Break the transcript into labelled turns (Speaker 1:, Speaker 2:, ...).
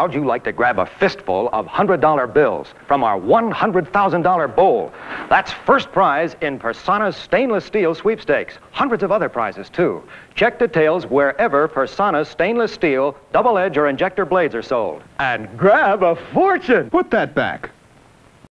Speaker 1: how'd you like to grab a fistful of $100 bills from our $100,000 bowl? That's first prize in Personna's stainless steel sweepstakes. Hundreds of other prizes, too. Check details wherever Personna's stainless steel, double edge, or injector blades are sold. And grab a fortune!
Speaker 2: Put that back.